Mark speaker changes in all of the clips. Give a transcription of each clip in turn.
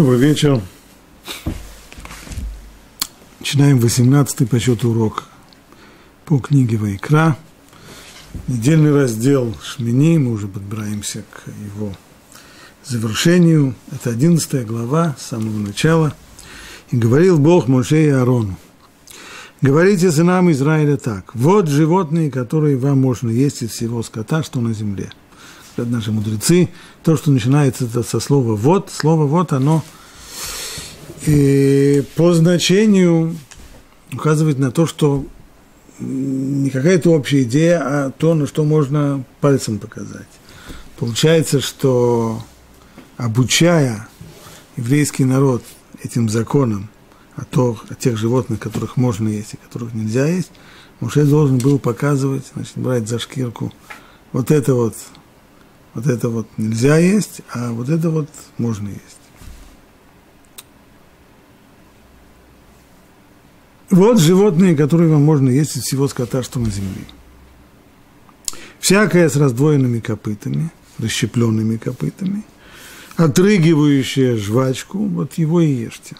Speaker 1: Добрый вечер. Начинаем 18-й по счету урок по книге Вайкра. Недельный раздел Шмини, мы уже подбираемся к его завершению. Это 11 глава с самого начала. И говорил Бог Моше и Аарону. Говорите сынам Израиля так. Вот животные, которые вам можно есть из всего скота, что на земле – говорят наши мудрецы, то, что начинается со слова «вот», слово «вот», оно и по значению указывает на то, что не какая-то общая идея, а то, на что можно пальцем показать. Получается, что обучая еврейский народ этим законам о, то, о тех животных, которых можно есть и которых нельзя есть, Муше должен был показывать, значит, брать за шкирку вот это вот вот это вот нельзя есть, а вот это вот можно есть. Вот животные, которые вам можно есть из всего скота, что на земле. Всякое с раздвоенными копытами, расщепленными копытами, отрыгивающее жвачку, вот его и ешьте.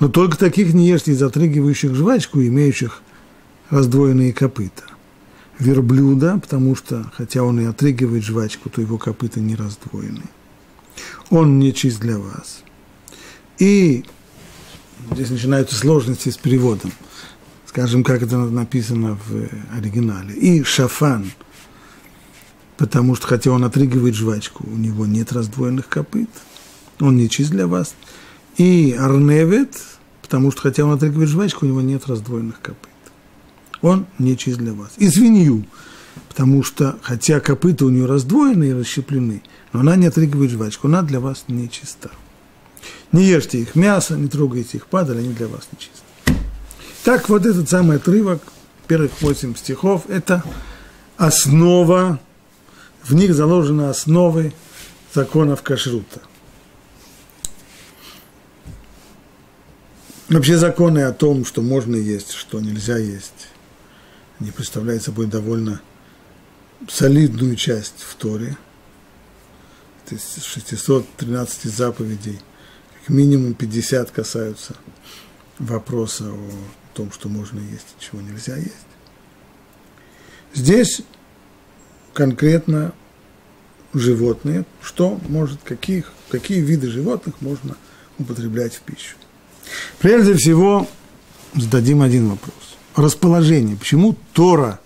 Speaker 1: Но только таких не ешьте из отрыгивающих жвачку, имеющих раздвоенные копыта верблюда, потому что, хотя он и отрыгивает жвачку, то его копыта не раздвоены. Он не чист для вас. И здесь начинаются сложности с переводом. Скажем, как это написано в оригинале. И шафан, потому что, хотя он отрыгивает жвачку, у него нет раздвоенных копыт, он не чист для вас. И арневет, потому что, хотя он отрыгивает жвачку, у него нет раздвоенных копыт он не чист для вас. И свинью, потому что, хотя копыта у нее раздвоены и расщеплены, но она не отрыгивает жвачку, она для вас не чиста. Не ешьте их мясо, не трогайте их падаль, они для вас не чисты. Так вот этот самый отрывок, первых восемь стихов, это основа, в них заложены основы законов кашрута. Вообще законы о том, что можно есть, что нельзя есть, они представляют собой довольно солидную часть в Торе. То есть 613 заповедей, как минимум 50 касаются вопроса о том, что можно есть и чего нельзя есть. Здесь конкретно животные, что может, каких, какие виды животных можно употреблять в пищу. Прежде всего, зададим один вопрос расположение. Почему Тора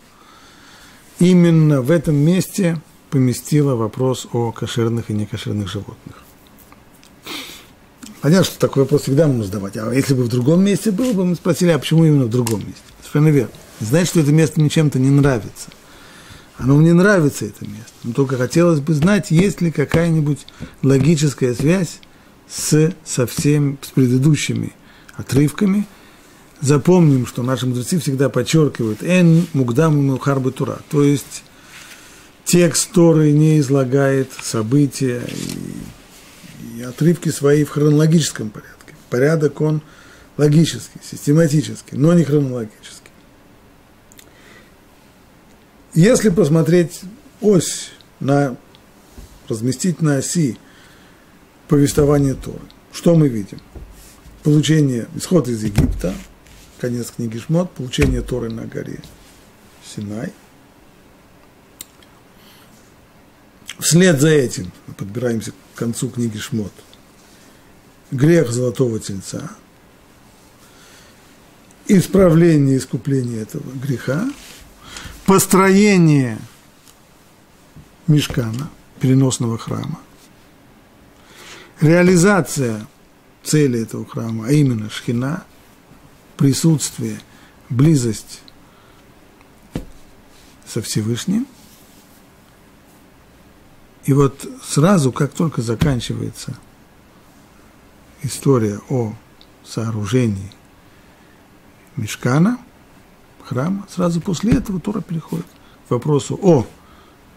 Speaker 1: именно в этом месте поместила вопрос о кошерных и некошерных животных? Понятно, что такой вопрос всегда можно задавать. А если бы в другом месте было бы, мы спросили, а почему именно в другом месте? Совершенно верно. Знаете, что это место мне чем-то не нравится. Оно мне нравится, это место. Но только хотелось бы знать, есть ли какая-нибудь логическая связь с, со всем, с предыдущими отрывками – запомним, что наши мудрецы всегда подчеркивают «эн мугдам мухарбы тура», то есть текст Торы не излагает события и, и отрывки свои в хронологическом порядке. Порядок он логический, систематический, но не хронологический. Если посмотреть ось на разместить на оси повествования Торы, что мы видим? Получение, исход из Египта – конец книги Шмот, получение Торы на горе Синай. Вслед за этим мы подбираемся к концу книги Шмот. Грех золотого тельца, исправление, искупление этого греха, построение мешкана, переносного храма, реализация цели этого храма, а именно шхина – присутствие, близость со Всевышним. И вот сразу, как только заканчивается история о сооружении мешкана, храма, сразу после этого Тора переходит к вопросу о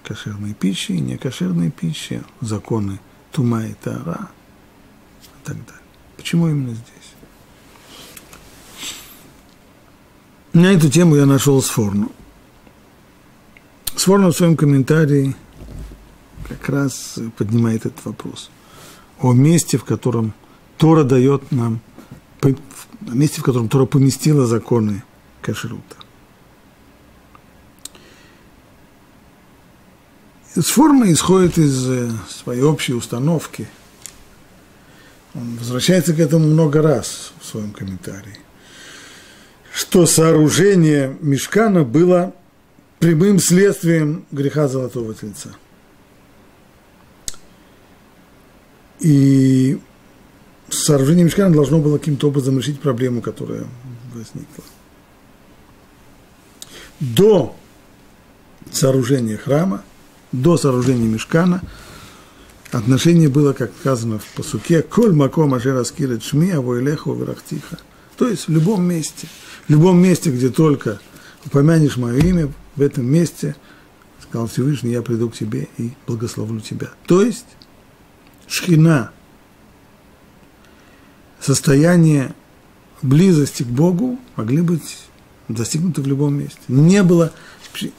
Speaker 1: кошерной пище и некошерной пище, законы Тума и Тара и так далее. Почему именно здесь? На эту тему я нашел Сфорну. Сфорну в своем комментарии как раз поднимает этот вопрос. о месте, в котором Тора дает нам, месте, в котором Тора поместила законы кашрута. С формы исходит из э, своей общей установки. Он возвращается к этому много раз в своем комментарии. Что сооружение мешкана было прямым следствием греха Золотого Тельца. И сооружение мешкана должно было каким-то образом решить проблему, которая возникла. До сооружения храма, до сооружения мешкана, отношение было, как сказано в посуке, «Коль маком ашер аскирет шми, авойлеху верахтиха». То есть в любом месте, любом месте, где только упомянешь мое имя, в этом месте, сказал Всевышний, я приду к тебе и благословлю тебя. То есть шхина, состояние близости к Богу могли быть достигнуты в любом месте. Не было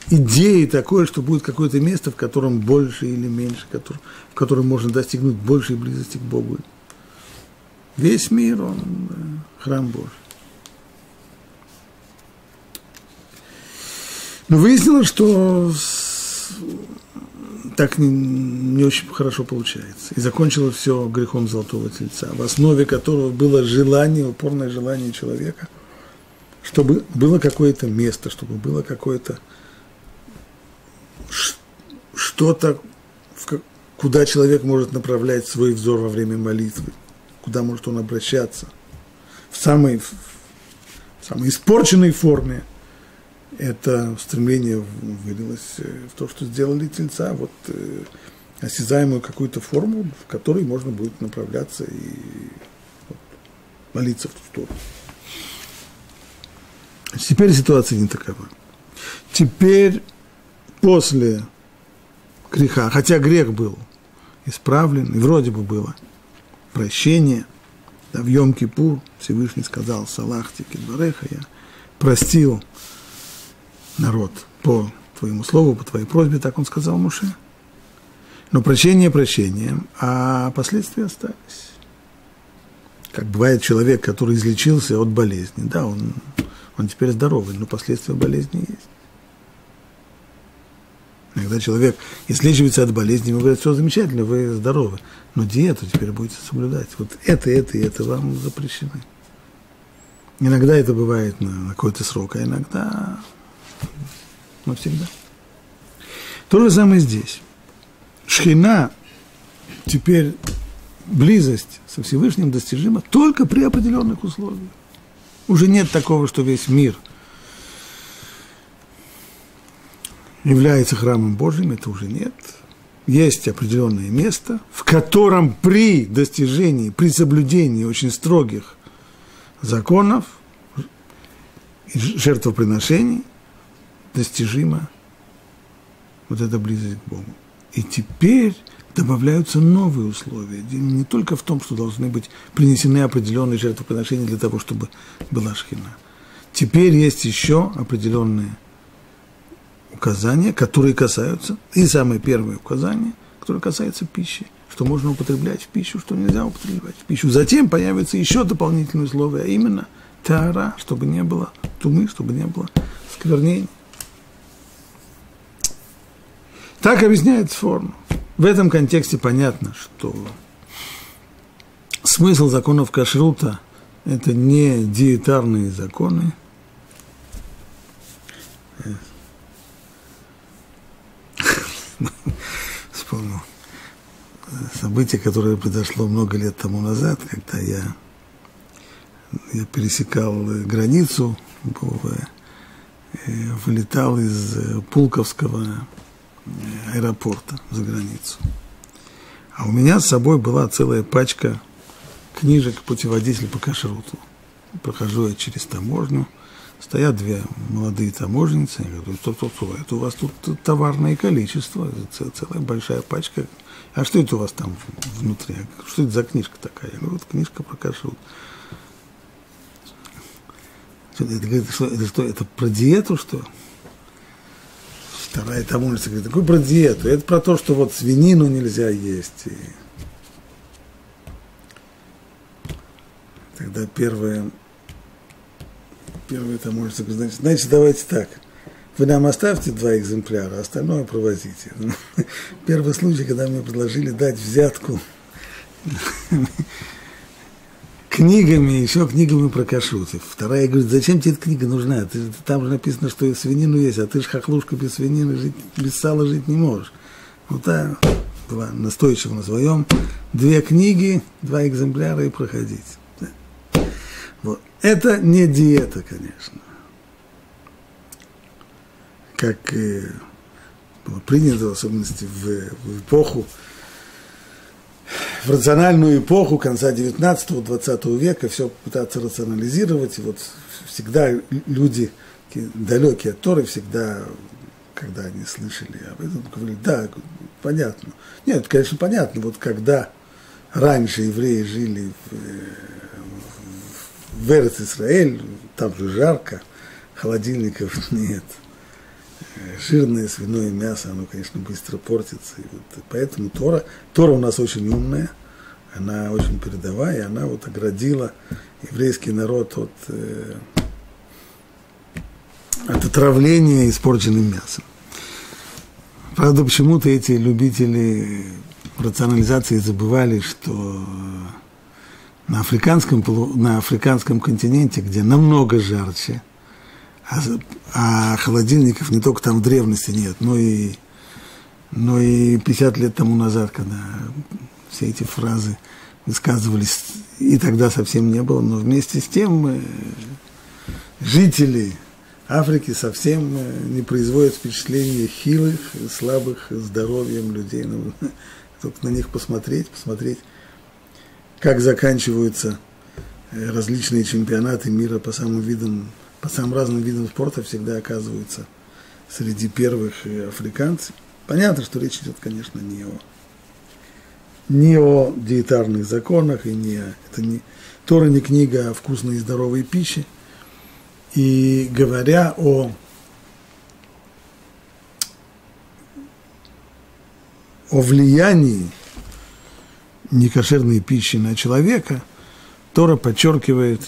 Speaker 1: идеи такой, что будет какое-то место, в котором больше или меньше, в котором можно достигнуть большей близости к Богу. Весь мир, он э, храм Божий. Но выяснилось, что так не, не очень хорошо получается. И закончилось все грехом золотого тельца, в основе которого было желание, упорное желание человека, чтобы было какое-то место, чтобы было какое-то что-то, куда человек может направлять свой взор во время молитвы, куда может он обращаться в самой, в самой испорченной форме – это стремление вылилось э, в то, что сделали тельца, вот э, осязаемую какую-то форму, в которой можно будет направляться и вот, молиться в ту сторону. Теперь ситуация не такова. Теперь после греха, хотя грех был исправлен, и вроде бы было прощение, да, в Йом-Кипур Всевышний сказал, Салахти Кедвареха, я простил народ по твоему слову, по твоей просьбе, так он сказал Муше. Но прощение прощением, а последствия остались. Как бывает человек, который излечился от болезни, да, он, он теперь здоровый, но последствия болезни есть. Иногда человек излечивается от болезни, ему говорят, все замечательно, вы здоровы, но диету теперь будете соблюдать. Вот это, это и это вам запрещены. Иногда это бывает на, какой-то срок, а иногда навсегда. То же самое здесь. Шхина теперь близость со Всевышним достижима только при определенных условиях. Уже нет такого, что весь мир является храмом Божьим, это уже нет. Есть определенное место, в котором при достижении, при соблюдении очень строгих законов, жертвоприношений, достижима вот эта близость к Богу. И теперь добавляются новые условия. Не только в том, что должны быть принесены определенные жертвоприношения для того, чтобы была шхина. Теперь есть еще определенные указания, которые касаются, и самое первое указание, которое касается пищи, что можно употреблять в пищу, что нельзя употреблять в пищу. Затем появятся еще дополнительные условия, а именно тара, чтобы не было тумы, чтобы не было сквернений. Так объясняет форма. В этом контексте понятно, что смысл законов кашрута – это не диетарные законы, вспомнил событие, которое произошло много лет тому назад, когда я, я пересекал границу, э, вылетал из Пулковского аэропорта за границу. А у меня с собой была целая пачка книжек путеводителя по кашруту. Прохожу я через таможню, стоят две молодые таможенницы, я говорю, стоп, стоп, это у вас тут товарное количество, целая большая пачка. А что это у вас там внутри? Что это за книжка такая? Я говорю, вот книжка про кашрут. Это, это, что, это что, это про диету, что Вторая там улица говорит, такой про диету. Это про то, что вот свинину нельзя есть. И... Тогда первая, первая там улица говорит, значит, значит, давайте так. Вы нам оставьте два экземпляра, остальное провозите. Первый случай, когда мне предложили дать взятку книгами, еще книгами про кашрут. Вторая говорит, зачем тебе эта книга нужна? Ты, там же написано, что свинину есть, а ты же хохлушка без свинины, жить, без сала жить не можешь. Вот так, два, настойчиво на своем. Две книги, два экземпляра и проходить. Вот. Это не диета, конечно. Как было принято, в особенности в, в эпоху в рациональную эпоху конца 19-20 века все пытаться рационализировать. И вот всегда люди далекие от Торы, всегда, когда они слышали об этом, говорили, да, понятно. Нет, конечно, понятно. Вот когда раньше евреи жили в, в Эрц Израиль, там же жарко, холодильников нет – жирное свиное мясо, оно, конечно, быстро портится. И вот поэтому Тора, Тора у нас очень умная, она очень передовая, она вот оградила еврейский народ от, э, от отравления испорченным мясом. Правда, почему-то эти любители рационализации забывали, что на африканском, на африканском континенте, где намного жарче – а, а холодильников не только там в древности нет, но и, но и 50 лет тому назад, когда все эти фразы высказывались, и тогда совсем не было, но вместе с тем э, жители Африки совсем э, не производят впечатления хилых, слабых здоровьем людей. Ну, только на них посмотреть, посмотреть, как заканчиваются э, различные чемпионаты мира по самым видам по самым разным видам спорта всегда оказываются среди первых африканцев. Понятно, что речь идет, конечно, не о, не о диетарных законах, и не это не, Тора не книга о вкусной и здоровой пище. И говоря о, о влиянии некошерной пищи на человека, Тора подчеркивает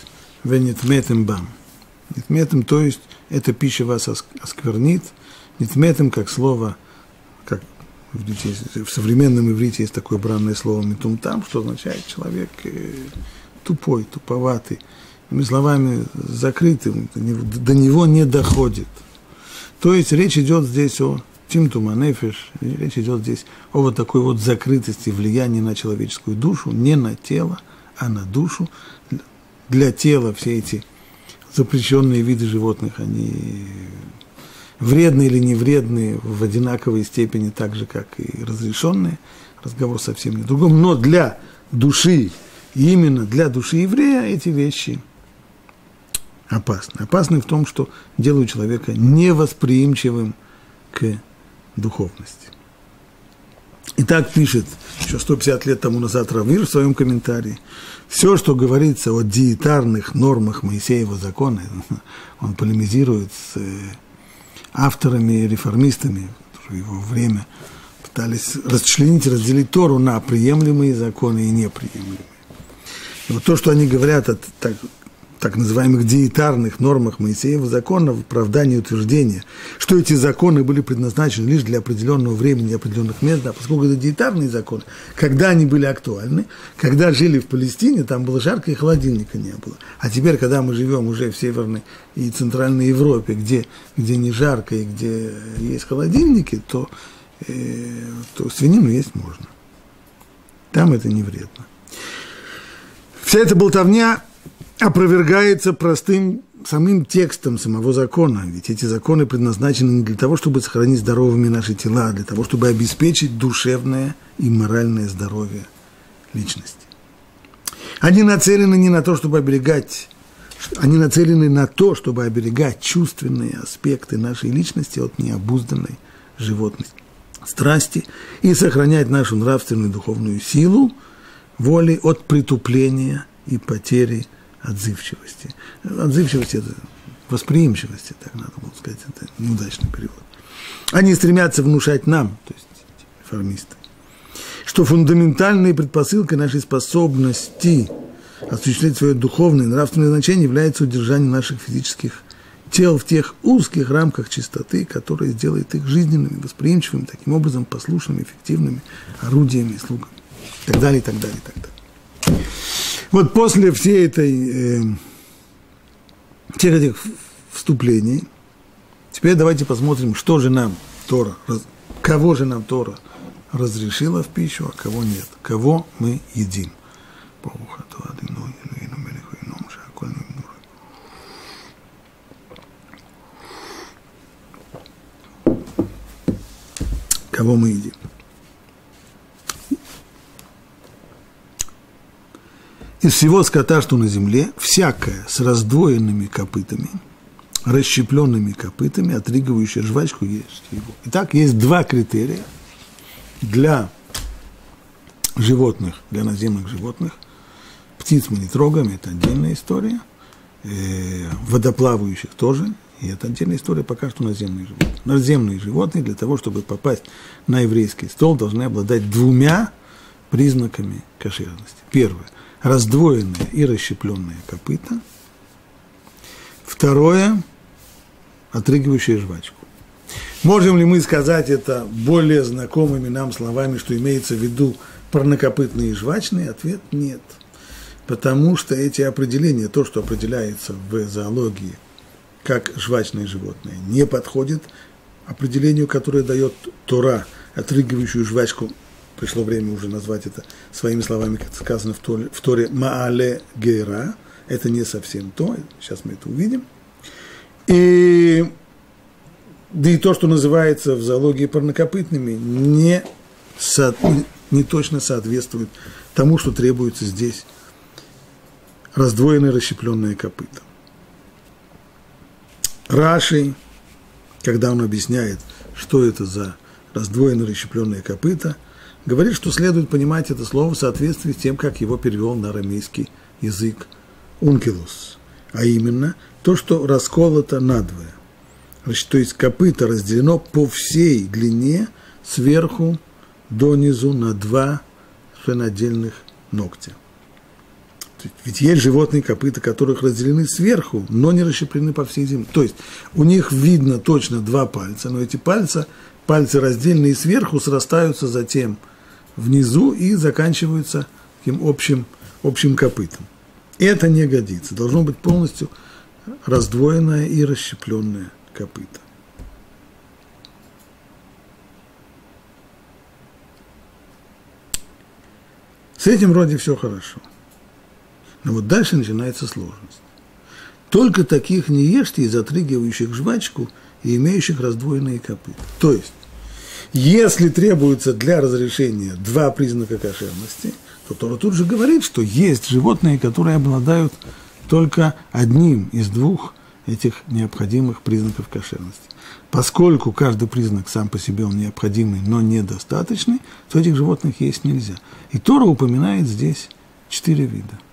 Speaker 1: «венитметем бам» – Нитметом, то есть эта пища вас осквернит. Нитметом, как слово, как в, в современном иврите есть такое бранное слово метумтам, что означает человек э, тупой, туповатый. Иными словами, закрытым, до него не доходит. То есть речь идет здесь о тимтума нефиш, речь идет здесь о вот такой вот закрытости, влиянии на человеческую душу, не на тело, а на душу. Для тела все эти запрещенные виды животных, они вредные или не вредные в одинаковой степени, так же, как и разрешенные. Разговор совсем не другом. Но для души, именно для души еврея эти вещи опасны. Опасны в том, что делают человека невосприимчивым к духовности. И так пишет еще 150 лет тому назад Равир в своем комментарии. Все, что говорится о диетарных нормах Моисеева закона, он полемизирует с э, авторами, реформистами, которые в его время пытались расчленить, разделить Тору на приемлемые законы и неприемлемые. И вот то, что они говорят о так, так называемых диетарных нормах Моисеева закона в оправдании утверждения, что эти законы были предназначены лишь для определенного времени определенных мест, да, поскольку это диетарные законы, когда они были актуальны, когда жили в Палестине, там было жарко и холодильника не было. А теперь, когда мы живем уже в Северной и Центральной Европе, где, где не жарко и где есть холодильники, то, э, то свинину есть можно. Там это не вредно. Вся эта болтовня опровергается простым самым текстом самого закона. Ведь эти законы предназначены не для того, чтобы сохранить здоровыми наши тела, а для того, чтобы обеспечить душевное и моральное здоровье личности. Они нацелены не на то, чтобы оберегать, они нацелены на то, чтобы оберегать чувственные аспекты нашей личности от необузданной животной страсти и сохранять нашу нравственную духовную силу воли от притупления и потери – отзывчивости. Отзывчивость – это восприимчивости, так надо было сказать, это неудачный перевод. Они стремятся внушать нам, то есть реформисты, что фундаментальной предпосылкой нашей способности осуществлять свое духовное и нравственное значение является удержание наших физических тел в тех узких рамках чистоты, которые сделают их жизненными, восприимчивыми, таким образом послушными, эффективными орудиями, слугами. И так далее, и так далее, и так далее. Вот после всей этой, э, всех этих вступлений, теперь давайте посмотрим, что же нам Тора, кого же нам Тора разрешила в пищу, а кого нет, кого мы едим. Кого мы едим? Из всего скота, что на земле, всякое с раздвоенными копытами, расщепленными копытами, отрыгивающее жвачку, есть его. Итак, есть два критерия для животных, для наземных животных. Птиц мы не трогаем, это отдельная история. Э, водоплавающих тоже, и это отдельная история пока что наземные животные. Наземные животные для того, чтобы попасть на еврейский стол, должны обладать двумя признаками кошерности. Первое – раздвоенные и расщепленные копыта. Второе – отрыгивающая жвачку. Можем ли мы сказать это более знакомыми нам словами, что имеется в виду парнокопытные и жвачные? Ответ – нет. Потому что эти определения, то, что определяется в зоологии – как жвачные животные, не подходит определению, которое дает Тора, отрыгивающую жвачку, пришло время уже назвать это своими словами, как сказано в Торе, в Торе Маале Гейра, это не совсем то, сейчас мы это увидим. И, да и то, что называется в зоологии парнокопытными, не, со, не точно соответствует тому, что требуется здесь раздвоенные расщепленные копыта. Раши, когда он объясняет, что это за раздвоенные расщепленные копыта, говорит, что следует понимать это слово в соответствии с тем, как его перевел на арамейский язык ункилус, а именно то, что расколото надвое. То есть копыта разделено по всей длине сверху до низу на два отдельных ногтя. Ведь есть животные копыта, которых разделены сверху, но не расщеплены по всей земле. То есть у них видно точно два пальца, но эти пальцы, пальцы раздельные сверху, срастаются затем внизу и заканчиваются таким общим, общим копытом. Это не годится. Должно быть полностью раздвоенное и расщепленное копыто. С этим вроде все хорошо. Но вот дальше начинается сложность. Только таких не ешьте из отрыгивающих жвачку и имеющих раздвоенные копыта. То есть, если требуется для разрешения два признака кошерности, то Тора тут же говорит, что есть животные, которые обладают только одним из двух этих необходимых признаков кошерности. Поскольку каждый признак сам по себе он необходимый, но недостаточный, то этих животных есть нельзя. И Тора упоминает здесь четыре вида –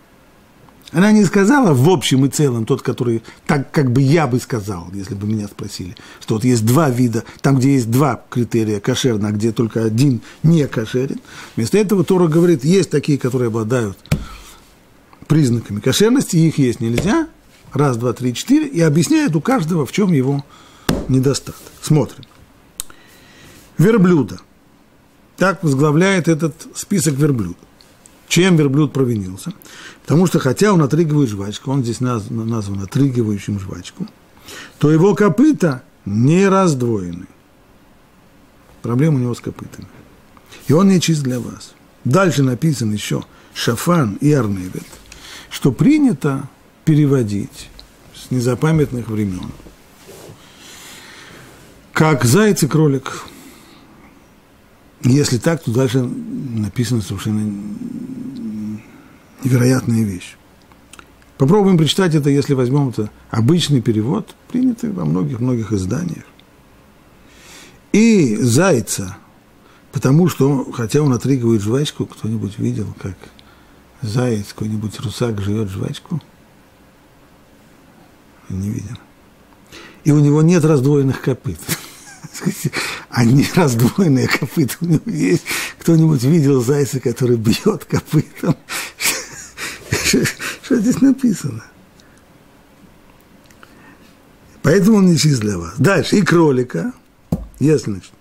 Speaker 1: она не сказала в общем и целом, тот, который, так как бы я бы сказал, если бы меня спросили, что вот есть два вида, там, где есть два критерия кошерно, а где только один не кошерен. Вместо этого Тора говорит, есть такие, которые обладают признаками кошерности, их есть нельзя, раз, два, три, четыре, и объясняет у каждого, в чем его недостаток. Смотрим. Верблюда. Так возглавляет этот список верблюдов. Чем верблюд провинился? Потому что хотя он отрыгивает жвачку, он здесь назван отрыгивающим жвачку, то его копыта не раздвоены. Проблема у него с копытами. И он не чист для вас. Дальше написано еще Шафан и Арневет, что принято переводить с незапамятных времен, как заяц и кролик – если так, то дальше написано совершенно невероятная вещь. Попробуем прочитать это, если возьмем это обычный перевод, принятый во многих-многих изданиях. И зайца, потому что, хотя он отрыгивает жвачку, кто-нибудь видел, как заяц, какой-нибудь русак живет жвачку? Не видел. И у него нет раздвоенных копыт. они раздвоенные копыта у него есть. Кто-нибудь видел зайца, который бьет копытом? Что здесь написано? Поэтому он не чист для вас. Дальше. И кролика. Если, значит,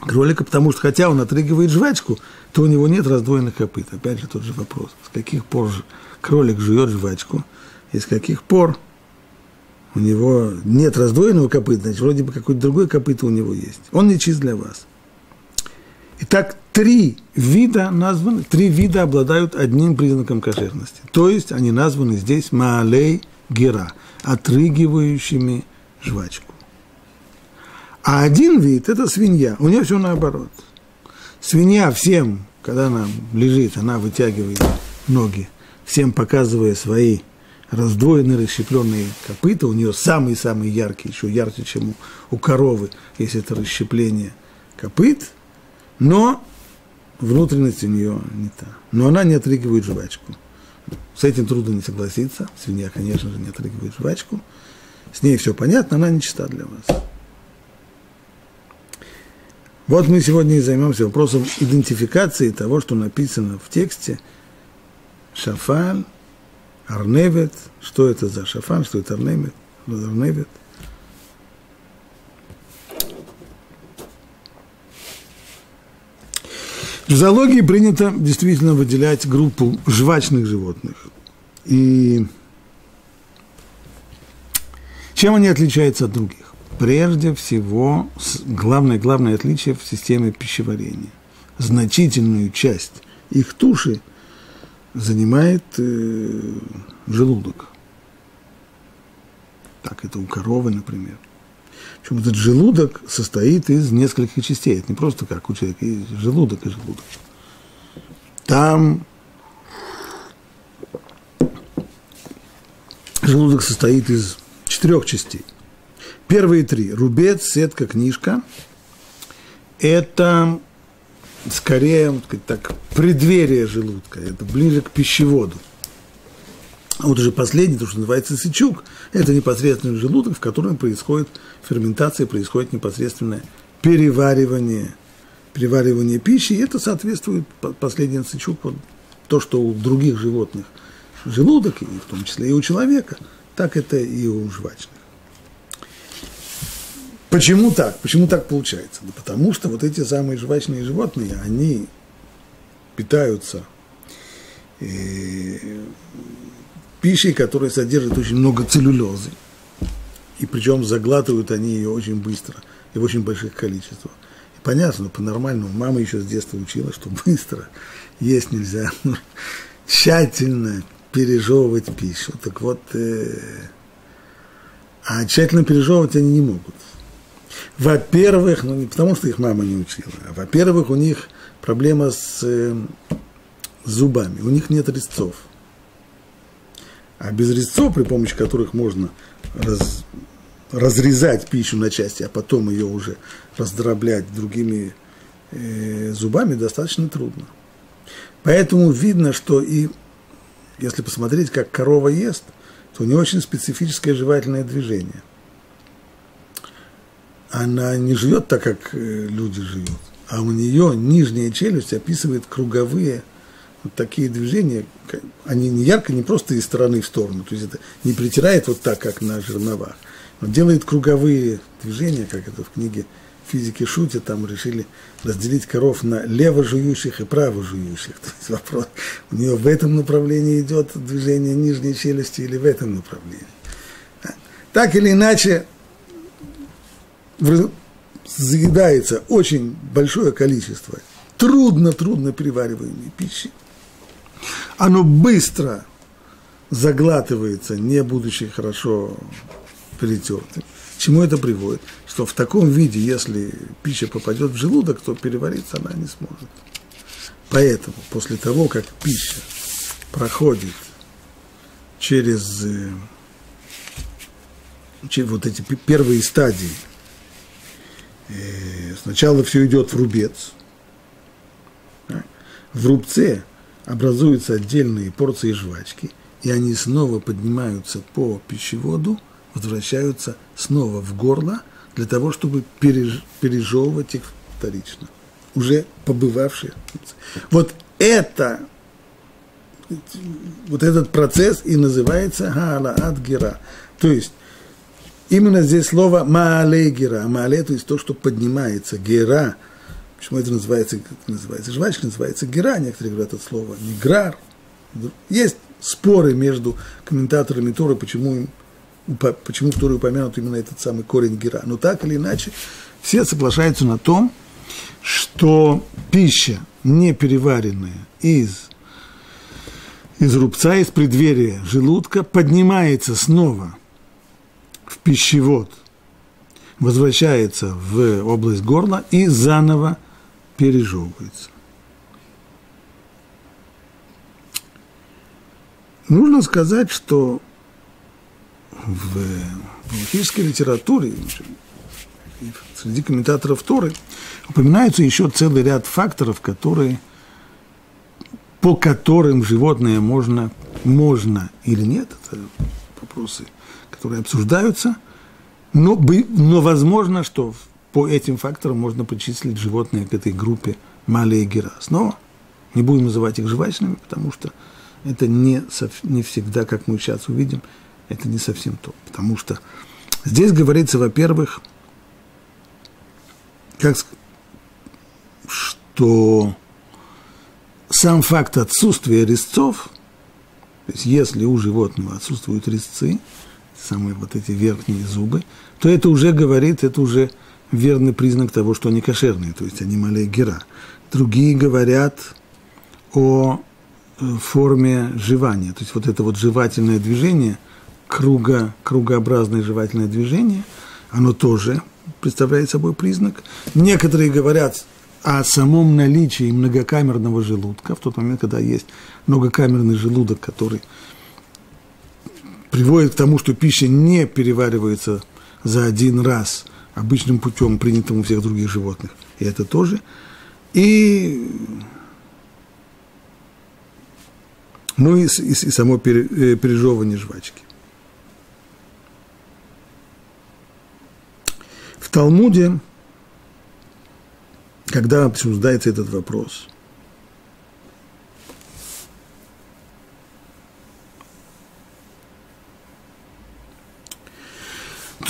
Speaker 1: кролика, потому что хотя он отрыгивает жвачку, то у него нет раздвоенных копыт. Опять же тот же вопрос. С каких пор кролик жует жвачку, и с каких пор у него нет раздвоенного копыта, значит, вроде бы какое-то другое копыто у него есть. Он не чист для вас. Итак, три вида названы, три вида обладают одним признаком кошерности. То есть они названы здесь Маалей Гера, отрыгивающими жвачку. А один вид – это свинья. У нее все наоборот. Свинья всем, когда она лежит, она вытягивает ноги, всем показывая свои раздвоенные, расщепленные копыта. У нее самые-самые яркие, еще ярче, чем у, у коровы, если это расщепление копыт. Но внутренность у нее не та. Но она не отрыгивает жвачку. С этим трудно не согласиться. Свинья, конечно же, не отрыгивает жвачку. С ней все понятно, она не чиста для вас. Вот мы сегодня и займемся вопросом идентификации того, что написано в тексте Шафан, Арневет, что это за Шафан, что это Арневет, Арневет. В зоологии принято действительно выделять группу жвачных животных. И чем они отличаются от других? прежде всего главное, главное отличие в системе пищеварения. Значительную часть их туши занимает э, желудок. Так это у коровы, например. Причем этот желудок состоит из нескольких частей. Это не просто как у человека, есть желудок и желудок. Там желудок состоит из четырех частей – Первые три. Рубец, сетка, книжка. Это скорее так, преддверие желудка. Это ближе к пищеводу. А вот уже последний, то, что называется сычук, это непосредственно желудок, в котором происходит ферментация, происходит непосредственное переваривание, переваривание пищи, и это соответствует последний сычук, вот, то, что у других животных желудок, и в том числе и у человека, так это и у жвачных. Почему так? Почему так получается? Да потому что вот эти самые жвачные животные, они питаются э, пищей, которая содержит очень много целлюлезы. И причем заглатывают они ее очень быстро и в очень больших количествах. И понятно, по-нормальному, мама еще с детства учила, что быстро есть нельзя. Ну, тщательно пережевывать пищу. Так вот, э, а тщательно пережевывать они не могут. Во-первых, ну не потому, что их мама не учила, а во-первых, у них проблема с э, зубами, у них нет резцов. А без резцов, при помощи которых можно раз, разрезать пищу на части, а потом ее уже раздроблять другими э, зубами, достаточно трудно. Поэтому видно, что и если посмотреть, как корова ест, то у нее очень специфическое жевательное движение она не живет так, как э, люди живут, а у нее нижняя челюсть описывает круговые вот такие движения, они не ярко, не просто из стороны в сторону, то есть это не притирает вот так, как на жерновах, но делает круговые движения, как это в книге физики шутят, там решили разделить коров на лево жующих и право жующих. То есть вопрос, у нее в этом направлении идет движение нижней челюсти или в этом направлении. Так или иначе, заедается очень большое количество трудно-трудно перевариваемой пищи, оно быстро заглатывается, не будучи хорошо перетертым. Чему это приводит? Что в таком виде, если пища попадет в желудок, то перевариться она не сможет. Поэтому после того, как пища проходит через, э, через вот эти первые стадии Э, сначала все идет в рубец. В рубце образуются отдельные порции жвачки, и они снова поднимаются по пищеводу, возвращаются снова в горло для того, чтобы переж, пережевывать их вторично, уже побывавшие. Вот это вот этот процесс и называется гаалаат гера. То есть именно здесь слово маале гера. Маале, то есть то, что поднимается. Гера. Почему это называется, называется жвачка, называется гера. Некоторые говорят это слово не грар. Есть споры между комментаторами Торы, почему, почему в Торе упомянут именно этот самый корень гера. Но так или иначе, все соглашаются на том, что пища, не переваренная из, из рубца, из преддверия желудка, поднимается снова в пищевод, возвращается в область горла и заново пережевывается. Нужно сказать, что в галактической литературе, среди комментаторов Торы, упоминается еще целый ряд факторов, которые, по которым животное можно, можно или нет, это вопросы, которые обсуждаются, но, но возможно, что по этим факторам можно причислить животные к этой группе Малия Гера. Снова не будем называть их жвачными, потому что это не, не всегда, как мы сейчас увидим, это не совсем то. Потому что здесь говорится, во-первых, как, что сам факт отсутствия резцов, то есть если у животного отсутствуют резцы, самые вот эти верхние зубы, то это уже говорит, это уже верный признак того, что они кошерные, то есть они малые гера. Другие говорят о э, форме жевания, то есть вот это вот жевательное движение, круга, кругообразное жевательное движение, оно тоже представляет собой признак. Некоторые говорят о самом наличии многокамерного желудка, в тот момент, когда есть многокамерный желудок, который приводит к тому, что пища не переваривается за один раз обычным путем, принятым у всех других животных. И это тоже. И ну и, и, и само э, пережевывание жвачки. В Талмуде, когда обсуждается этот вопрос,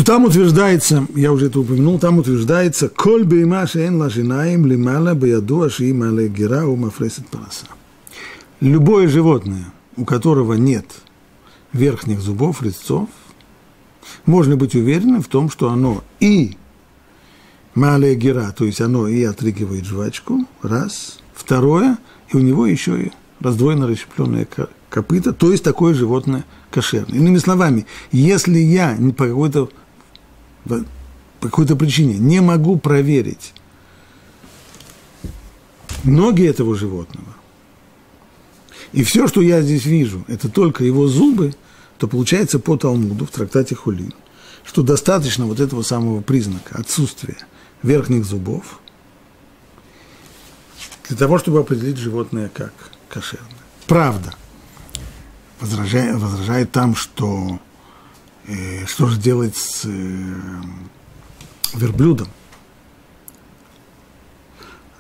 Speaker 1: то там утверждается, я уже это упомянул, там утверждается, «Коль бейма шеен лажинаем лимала баяду аши мале гера у мафресет параса». Любое животное, у которого нет верхних зубов, резцов, можно быть уверенным в том, что оно и Малая гера, то есть оно и отрыгивает жвачку, раз. Второе, и у него еще и раздвоено расщепленное копыта, то есть такое животное кошерное. Иными словами, если я по какой-то по какой-то причине. Не могу проверить. Ноги этого животного, и все, что я здесь вижу, это только его зубы, то получается по Талмуду в трактате Хулин, что достаточно вот этого самого признака отсутствия – верхних зубов для того, чтобы определить животное как кошерное. Правда, возражает, возражает там, что что же делать с э, верблюдом.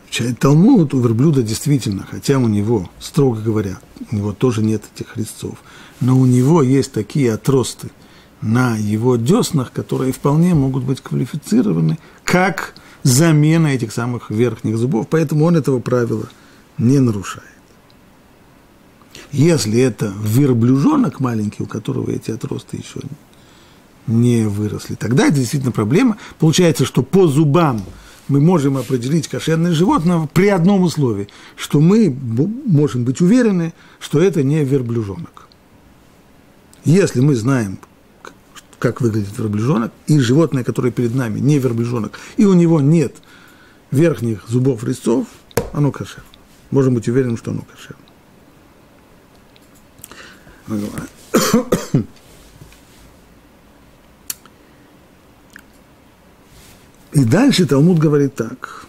Speaker 1: Отвечает Талмуд, у верблюда действительно, хотя у него, строго говоря, у него тоже нет этих резцов, но у него есть такие отросты – на его деснах, которые вполне могут быть квалифицированы как замена этих самых верхних зубов, поэтому он этого правила не нарушает. Если это верблюжонок маленький, у которого эти отросты еще не выросли, тогда это действительно проблема. Получается, что по зубам мы можем определить кошерное животное при одном условии, что мы можем быть уверены, что это не верблюжонок. Если мы знаем как выглядит верблюжонок, и животное, которое перед нами, не верблюжонок, и у него нет верхних зубов резцов, оно кошер. Можем быть уверены, что оно кошер. И дальше Талмуд говорит так.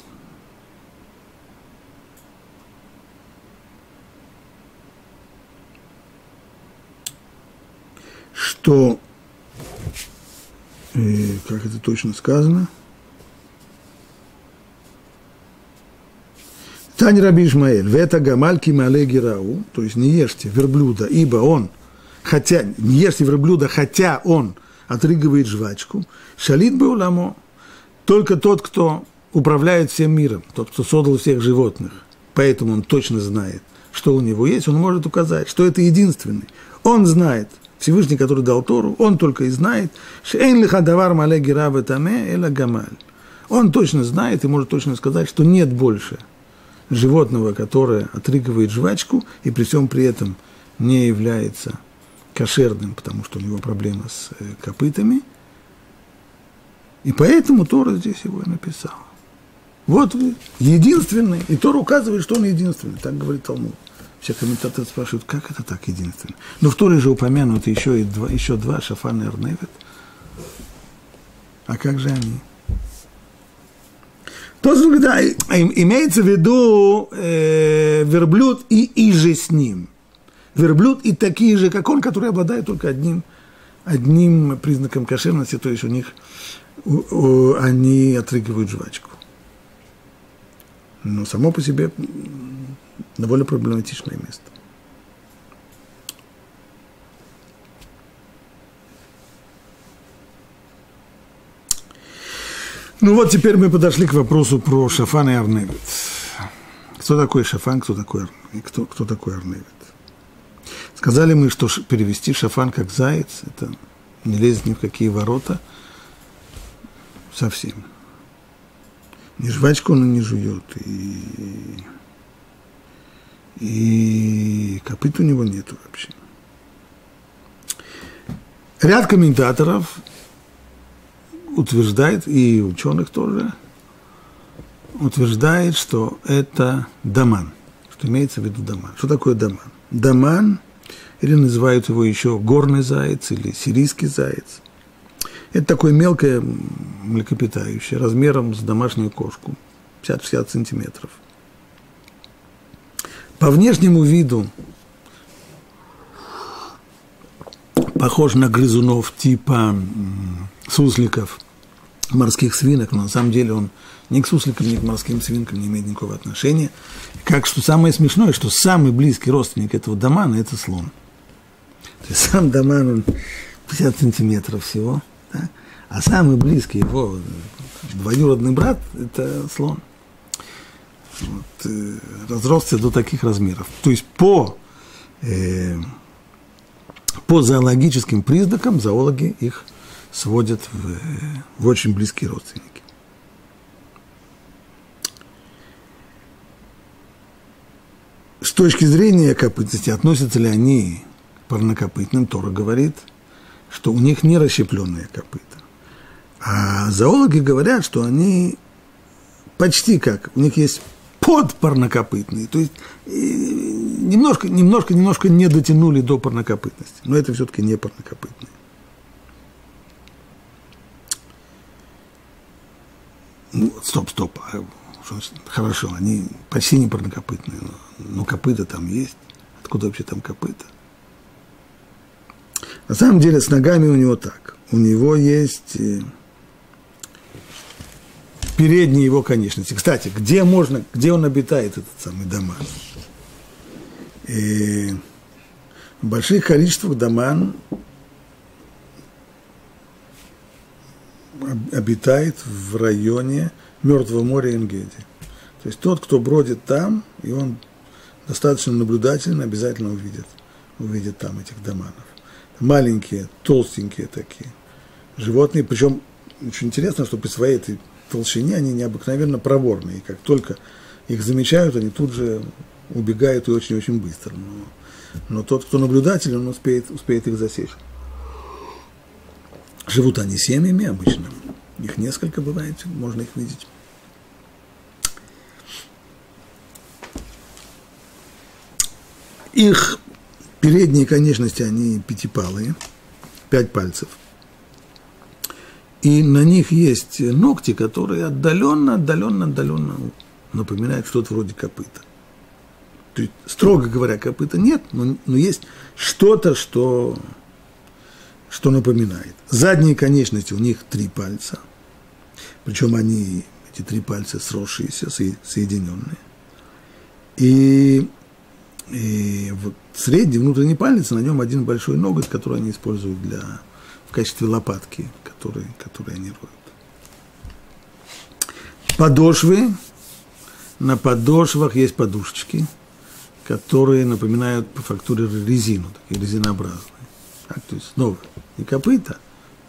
Speaker 1: Что и, как это точно сказано, Тань Раби Ишмаэль, в это гамальки мале гирау, то есть не ешьте верблюда, ибо он, хотя, не ешьте верблюда, хотя он отрыгивает жвачку, шалит бы уламо, только тот, кто управляет всем миром, тот, кто создал всех животных, поэтому он точно знает, что у него есть, он может указать, что это единственный. Он знает, Всевышний, который дал Тору, он только и знает, «Шейн лихадавар мале гирабе таме эла гамаль». Он точно знает и может точно сказать, что нет больше животного, которое отрыгивает жвачку и при всем при этом не является кошерным, потому что у него проблема с э, копытами. И поэтому Тора здесь его и написал. Вот единственный, и Тор указывает, что он единственный, так говорит Талмуд. Все комментаторы спрашивают, как это так единственный? Но в Торе же упомянуты еще, и два, еще два, Шафан и Арневет. А как же они? То, что да, имеется в виду э, верблюд и иже с ним. Верблюд и такие же, как он, которые обладают только одним, одним признаком кошерности, то есть у них они отрыгивают жвачку. Но само по себе довольно проблематичное место. Ну вот теперь мы подошли к вопросу про Шафан и Арневит. Кто такой Шафан, кто такой, кто, кто такой Арневит? Сказали мы, что перевести Шафан как заяц, это не лезет ни в какие ворота совсем. Ни жвачку он не жует, и, и копыт у него нету вообще. Ряд комментаторов утверждает, и ученых тоже, утверждает, что это даман, что имеется в виду даман. Что такое даман? Даман, или называют его еще горный заяц, или сирийский заяц. Это такое мелкое млекопитающее, размером с домашнюю кошку, 50-60 сантиметров. По внешнему виду похож на грызунов типа сусликов, морских свинок, но на самом деле он ни к сусликам, ни к морским свинкам не имеет никакого отношения. Как что самое смешное, что самый близкий родственник этого домана – это слон. То есть сам доман, он 50 сантиметров всего, да? а самый близкий его двоюродный брат – это слон. Вот, э, разросся до таких размеров. То есть по, э, по зоологическим признакам зоологи их сводят в, в очень близкие родственники. С точки зрения копытности, относятся ли они к парнокопытным, Тора говорит, что у них не расщепленные копыта. А зоологи говорят, что они почти как, у них есть подпарнокопытные, то есть немножко, немножко, немножко не дотянули до парнокопытности, но это все-таки не парнокопытные. Ну, стоп, стоп. А хорошо, они почти не парнокопытные, но, но копыта там есть. Откуда вообще там копыта? На самом деле с ногами у него так. У него есть э, передние его конечности. Кстати, где можно, где он обитает, этот самый дома? И в больших количествах доман обитает в районе Мертвого моря Ингеди. То есть тот, кто бродит там, и он достаточно наблюдательно, обязательно увидит, увидит там этих доманов. Маленькие, толстенькие такие животные, причем очень интересно, что при своей этой толщине они необыкновенно проворные. И как только их замечают, они тут же убегают и очень-очень быстро. Но, но тот, кто наблюдатель, он успеет, успеет их засечь. Живут они семьями обычно. Их несколько бывает, можно их видеть. Их передние конечности, они пятипалые, пять пальцев. И на них есть ногти, которые отдаленно, отдаленно, отдаленно напоминают что-то вроде копыта. То есть, строго говоря, копыта нет, но, но есть что-то, что что напоминает. Задние конечности, у них три пальца, причем они, эти три пальца сросшиеся, соединенные. И, и вот средний внутренний палец, на нем один большой ноготь, который они используют для, в качестве лопатки, который, который они роют. Подошвы. На подошвах есть подушечки, которые напоминают по фактуре резину, такие резинообразные. Так, то есть снова не копыта,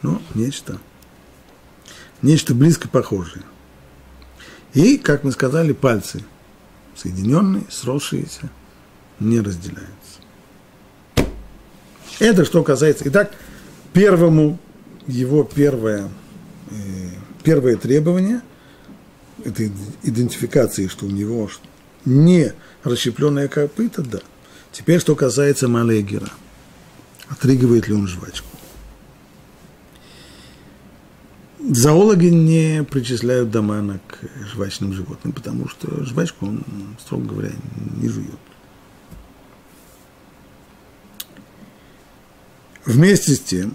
Speaker 1: но нечто, нечто близко похожее. И, как мы сказали, пальцы соединенные, сросшиеся, не разделяются. Это что касается. Итак, первому его первое, э, первое требование – это идентификации, что у него не расщепленная копыта, да. Теперь, что касается Малегера. Отрыгивает ли он жвачку? Зоологи не причисляют домана к жвачным животным, потому что жвачку он, строго говоря, не жует. Вместе с тем,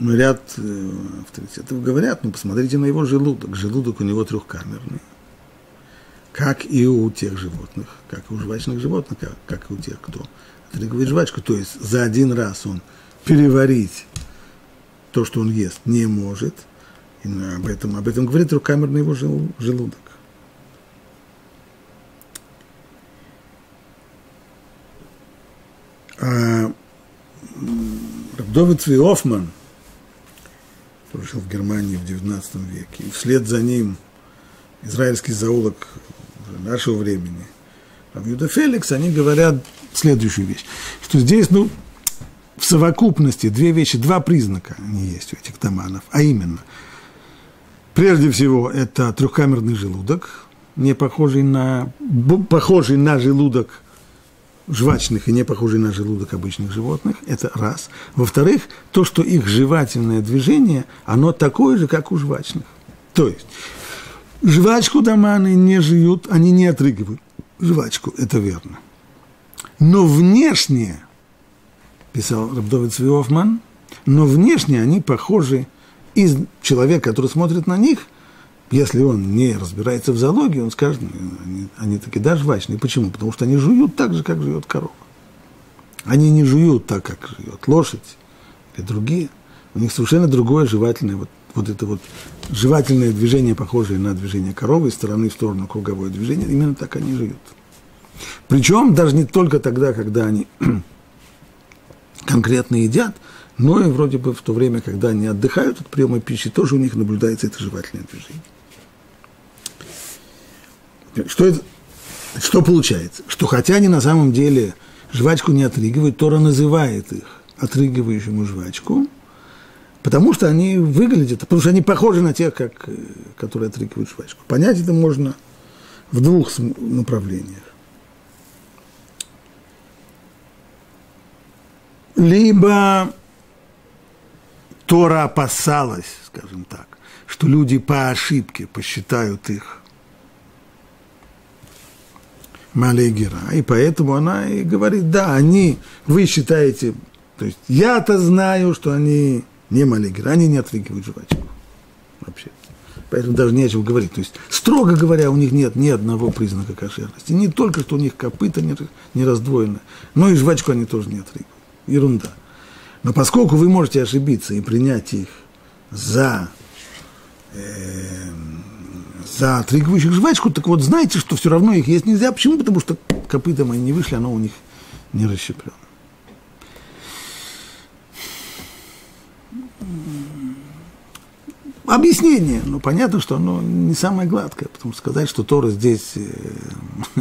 Speaker 1: ряд э, авторитетов говорят, ну, посмотрите на его желудок. Желудок у него трехкамерный. Как и у тех животных, как и у жвачных животных, как, как и у тех, кто отрыгивает жвачку. То есть за один раз он переварить то, что он ест, не может. И об этом, об этом говорит трехкамерный его желудок. А Рабдовид Цвиофман, который жил в Германии в XIX веке, и вслед за ним израильский зоолог нашего времени, Равьюда Феликс, они говорят следующую вещь, что здесь, ну, в совокупности две вещи, два признака они есть у этих доманов, а именно, прежде всего, это трехкамерный желудок, не похожий на, похожий на желудок жвачных и не похожий на желудок обычных животных, это раз. Во-вторых, то, что их жевательное движение, оно такое же, как у жвачных. То есть, жвачку доманы не жуют, они не отрыгивают жвачку, это верно. Но внешне, писал Рабдовец Виофман, но внешне они похожи из человека, который смотрит на них, если он не разбирается в зоологии, он скажет, они, они таки да, жвачные. Почему? Потому что они жуют так же, как жует корова. Они не жуют так, как жует лошадь или другие. У них совершенно другое жевательное, вот, вот это вот жевательное движение, похожее на движение коровы, из стороны в сторону круговое движение, именно так они жуют. Причем даже не только тогда, когда они конкретно едят, но и вроде бы в то время, когда они отдыхают от приема пищи, тоже у них наблюдается это жевательное движение. Что, это, что получается? Что хотя они на самом деле жвачку не отрыгивают, Тора называет их отрыгивающему жвачку, потому что они выглядят, потому что они похожи на тех, как, которые отрыгивают жвачку. Понять это можно в двух направлениях. Либо Тора опасалась, скажем так, что люди по ошибке посчитают их Малегера. И поэтому она и говорит, да, они, вы считаете, то есть я-то знаю, что они не Малегера, они не отрыгивают жвачку. Вообще. Поэтому даже не о чем говорить. То есть, строго говоря, у них нет ни одного признака кошерности. Не только, что у них копыта не, раздвоено, но и жвачку они тоже не отрыгивают. Ерунда. Но поскольку вы можете ошибиться и принять их за э, за отрыгивающих жвачку, так вот знаете, что все равно их есть нельзя. Почему? Потому что копытом они не вышли, оно у них не расщеплено. Объяснение, ну понятно, что оно не самое гладкое, потому что сказать, что Тора здесь э,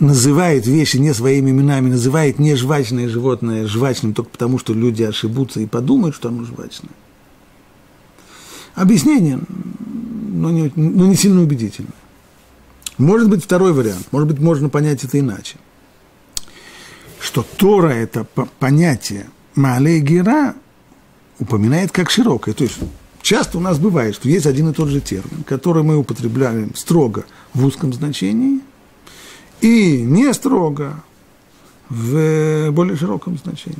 Speaker 1: называет вещи не своими именами, называет не жвачное животное жвачным только потому, что люди ошибутся и подумают, что оно жвачное. Объяснение, но не, но не сильно убедительное. Может быть, второй вариант, может быть, можно понять это иначе. Что Тора – это понятие Маалей Гера упоминает как широкое. То есть часто у нас бывает, что есть один и тот же термин, который мы употребляем строго в узком значении и не строго в более широком значении.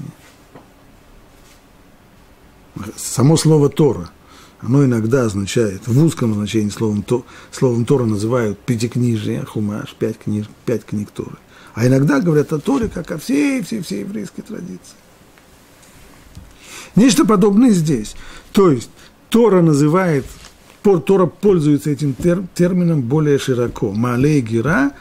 Speaker 1: Само слово Тора – оно иногда означает, в узком значении словом, то, словом Тора называют пятикнижие, хумаш, пять книг, пять книг Торы. А иногда говорят о Торе, как о всей, всей, всей еврейской традиции. Нечто подобное здесь. То есть Тора называет, Тора пользуется этим тер, термином более широко. Малей гера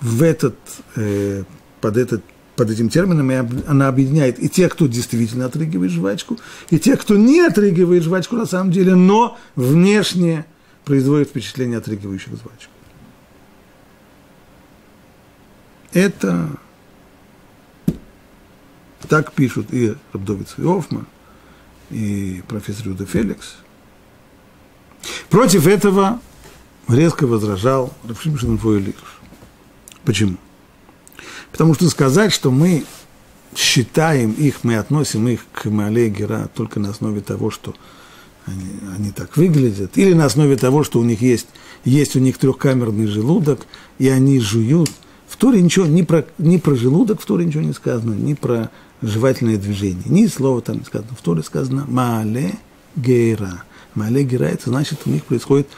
Speaker 1: в этот, э, под этот под этим термином она объединяет и тех, кто действительно отрыгивает жвачку, и тех, кто не отрыгивает жвачку на самом деле, но внешне производит впечатление отрыгивающих жвачку. Это так пишут и Рабдовиц и Офман, и профессор Юда Феликс. Против этого резко возражал Рафшим Шинфуэлиш. Почему? Потому что сказать, что мы считаем их, мы относим их к Мале Гера только на основе того, что они, они так выглядят, или на основе того, что у них есть, есть у них трехкамерный желудок, и они жуют. В Торе ничего, ни про, ни про желудок в Торе ничего не сказано, ни про жевательное движение, ни слова там не сказано. В Торе сказано «Мале Гера». Мале Гера – это значит, у них происходит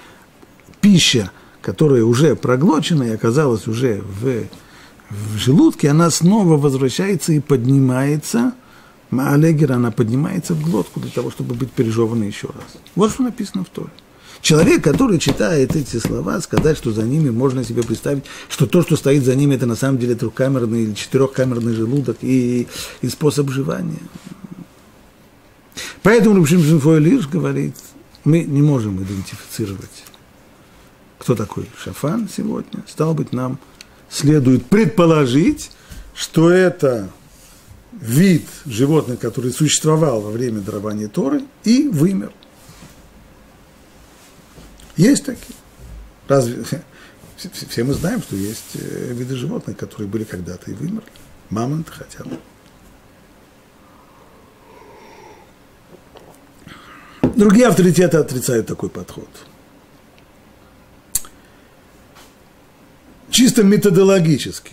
Speaker 1: пища, которая уже проглочена и оказалась уже в в желудке, она снова возвращается и поднимается. Маалегер, она поднимается в глотку для того, чтобы быть пережеванной еще раз. Вот что написано в Торе. Человек, который читает эти слова, сказать, что за ними можно себе представить, что то, что стоит за ними, это на самом деле трехкамерный или четырехкамерный желудок и, и способ жевания. Поэтому Рубшим Шинфой лишь говорит, мы не можем идентифицировать, кто такой Шафан сегодня. Стал быть, нам – следует предположить, что это вид животных, который существовал во время дарования Торы и вымер. Есть такие. Разве все мы знаем, что есть э, виды животных, которые были когда-то и вымерли. Мамонт хотя бы. Другие авторитеты отрицают такой подход – чисто методологически.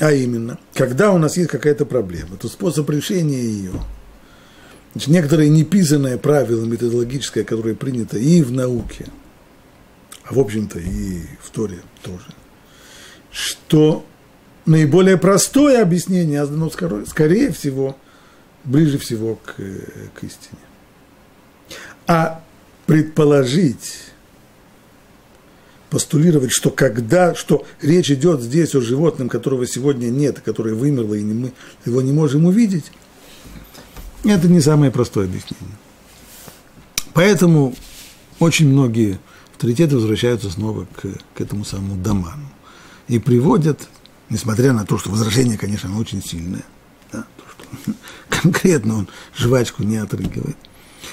Speaker 1: А именно, когда у нас есть какая-то проблема, то способ решения ее, значит, некоторое неписанное правило методологическое, которое принято и в науке, а в общем-то и в Торе тоже, что наиболее простое объяснение, оно скорее всего, ближе всего к, к истине. А предположить постулировать, что когда, что речь идет здесь о животном, которого сегодня нет, которое вымерло, и мы его не можем увидеть, это не самое простое объяснение. Поэтому очень многие авторитеты возвращаются снова к, к этому самому Даману и приводят, несмотря на то, что возражение, конечно, очень сильное, да, то, что конкретно он жвачку не отрыгивает,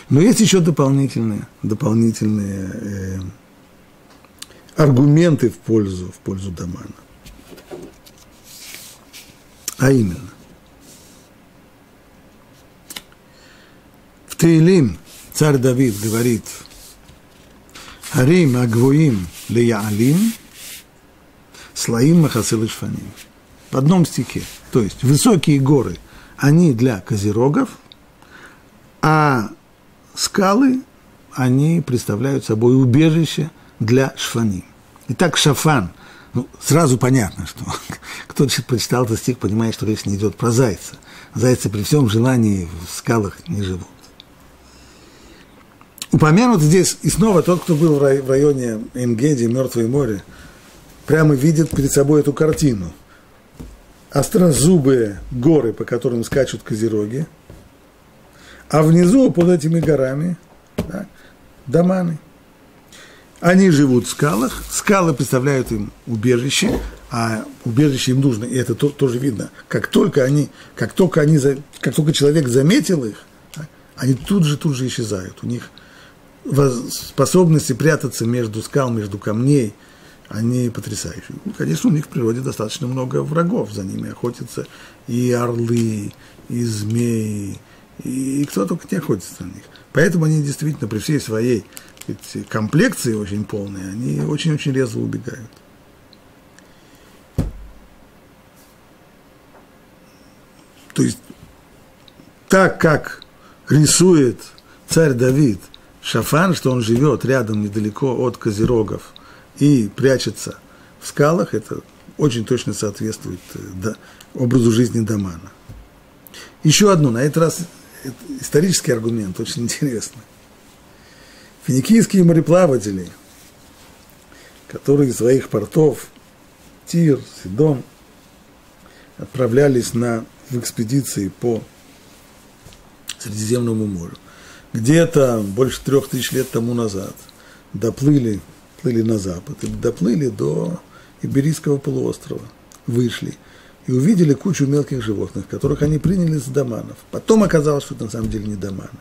Speaker 1: но есть еще дополнительные, дополнительные э, аргументы в пользу, в пользу Дамана. А именно, в Таилим царь Давид говорит, Арим агвуим леяалим, слоим махасыл шфаним. В одном стихе. То есть высокие горы, они для козерогов, а скалы, они представляют собой убежище – для шфаним. Итак, шафан. Ну, сразу понятно, что кто прочитал этот стих, понимает, что речь не идет про зайца. Зайцы при всем желании в скалах не живут. Упомянут здесь и снова тот, кто был в районе Энгеди, Мертвое море, прямо видит перед собой эту картину. Острозубые горы, по которым скачут козероги, а внизу под этими горами да, доманы. Они живут в скалах, скалы представляют им убежище, а убежище им нужно, и это то, тоже видно. Как только они, как только они, как только человек заметил их, они тут же, тут же исчезают. У них способности прятаться между скал, между камней, они потрясающие. Ну, конечно, у них в природе достаточно много врагов, за ними охотятся и орлы, и змеи, и кто только не охотится на них. Поэтому они действительно при всей своей эти комплекции очень полные, они очень-очень резво убегают. То есть так как рисует царь Давид шафан, что он живет рядом, недалеко от козерогов и прячется в скалах, это очень точно соответствует да, образу жизни Дамана. Еще одно, на этот раз исторический аргумент, очень интересный. Финикийские мореплаватели, которые из своих портов, Тир, Сидон, отправлялись на, в экспедиции по Средиземному морю. Где-то больше трех тысяч лет тому назад доплыли, плыли на запад и доплыли до Иберийского полуострова, вышли и увидели кучу мелких животных, которых они приняли за доманов. Потом оказалось, что это на самом деле не доманы.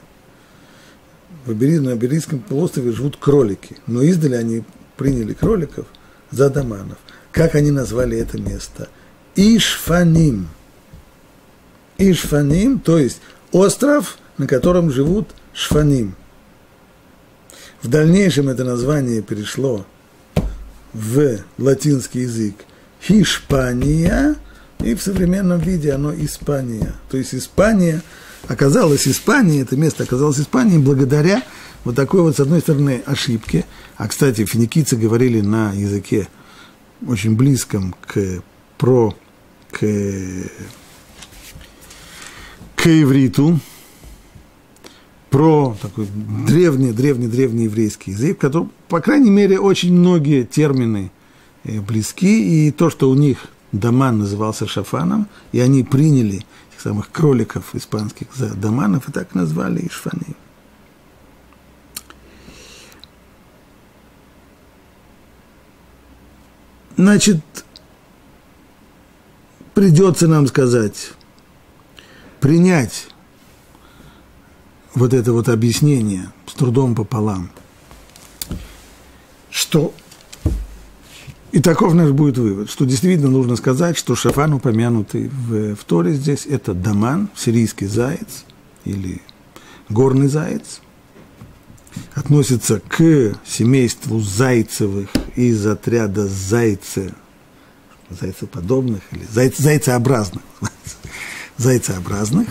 Speaker 1: В Ибери, полуострове живут кролики, но издали они приняли кроликов за доманов. Как они назвали это место? Ишфаним. Ишфаним, то есть остров, на котором живут шфаним. В дальнейшем это название перешло в латинский язык Хишпания, и в современном виде оно Испания. То есть Испания оказалась Испанией, это место оказалось Испанией благодаря вот такой вот, с одной стороны, ошибке. А, кстати, финикийцы говорили на языке очень близком к про к, к ивриту, про такой древний, древний, древний еврейский язык, который, по крайней мере, очень многие термины э, близки, и то, что у них Даман назывался Шафаном, и они приняли самых кроликов испанских за Даманов, и так назвали Ишфани. Значит, придется нам сказать, принять вот это вот объяснение с трудом пополам, что и таков наш будет вывод, что действительно нужно сказать, что шафан, упомянутый в, в Торе здесь, это даман, сирийский заяц или горный заяц, относится к семейству зайцевых из отряда зайцы, зайцеподобных или зайц, зайцеобразных, зайцеобразных.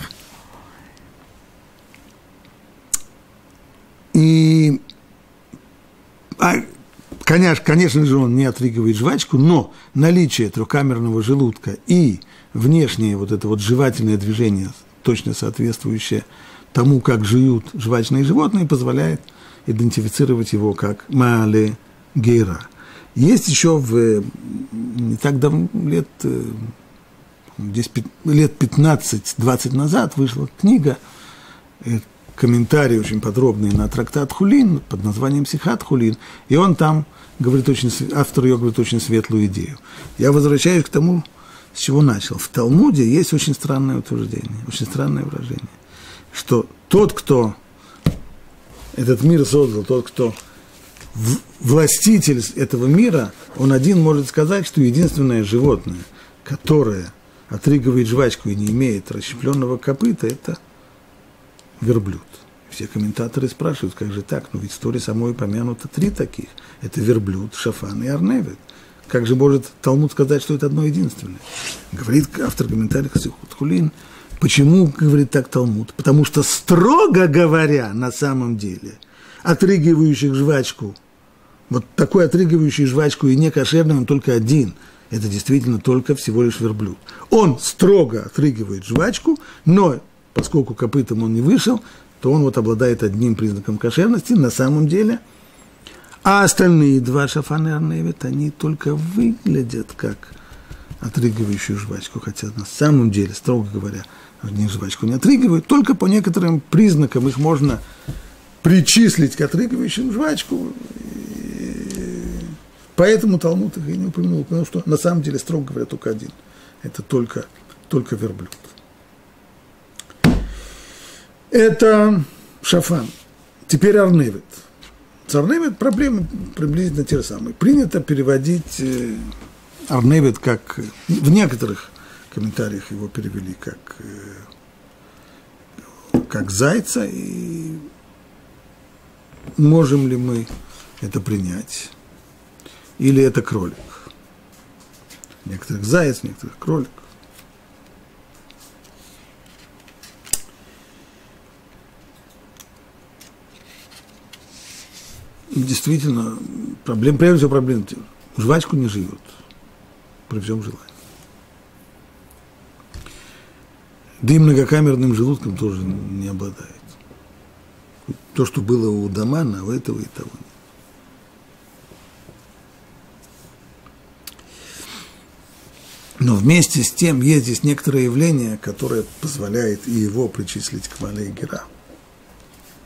Speaker 1: И, а, конечно, конечно же, он не отрыгивает жвачку, но наличие трехкамерного желудка и внешнее вот это вот жевательное движение, точно соответствующее тому, как жуют жвачные животные, позволяет идентифицировать его как Маале Гейра. Есть еще в не так давно, лет, э, здесь лет 15-20 назад вышла книга, э, комментарий очень подробный на трактат Хулин под названием Сихат Хулин, и он там говорит очень, автор ее говорит очень светлую идею. Я возвращаюсь к тому, с чего начал. В Талмуде есть очень странное утверждение, очень странное выражение, что тот, кто этот мир создал, тот, кто властитель этого мира, он один может сказать, что единственное животное, которое отрыгивает жвачку и не имеет расщепленного копыта, это верблюд. Все комментаторы спрашивают, как же так? Ну ведь в истории самой упомянуто три таких. Это верблюд, шафан и арневит. Как же может Талмуд сказать, что это одно единственное? Говорит автор комментариев Хулин, почему говорит так Талмуд? Потому что, строго говоря, на самом деле, отрыгивающих жвачку, вот такой отрыгивающий жвачку и не кошерный, он только один. Это действительно только всего лишь верблюд. Он строго отрыгивает жвачку, но поскольку копытом он не вышел, то он вот обладает одним признаком кошерности на самом деле. А остальные два шафана арневит, они только выглядят как отрыгивающую жвачку, хотя на самом деле, строго говоря, они жвачку не отрыгивают, только по некоторым признакам их можно причислить к отрыгивающим жвачку. Поэтому Талмуд их и не упомянул, потому что на самом деле, строго говоря, только один. Это только, только верблюд. Это шафан. Теперь арневит. С арневит проблемы приблизительно те же самые. Принято переводить э, арневит как... В некоторых комментариях его перевели как, э, как зайца. И можем ли мы это принять? Или это кролик? Некоторых заяц, некоторых кролик. Действительно, проблем, прежде всего проблема, жвачку не живет при всем желании. Да и многокамерным желудком тоже не обладает. То, что было у Дамана, у этого и того нет. Но вместе с тем есть здесь некоторое явление, которое позволяет и его причислить к Мале Гера.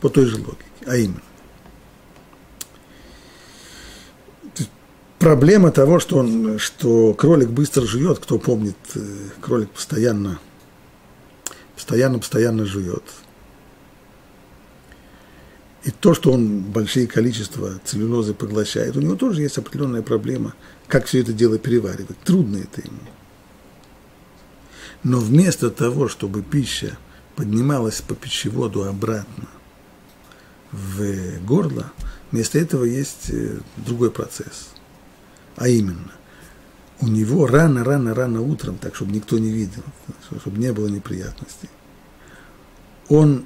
Speaker 1: По той же логике. А именно. Проблема того, что, он, что кролик быстро жует, кто помнит, э, кролик постоянно, постоянно, постоянно жует. И то, что он большие количества целлюлозы поглощает, у него тоже есть определенная проблема, как все это дело переваривать. Трудно это ему. Но вместо того, чтобы пища поднималась по пищеводу обратно в горло, вместо этого есть э, другой процесс. А именно, у него рано-рано-рано утром, так, чтобы никто не видел, чтобы не было неприятностей, он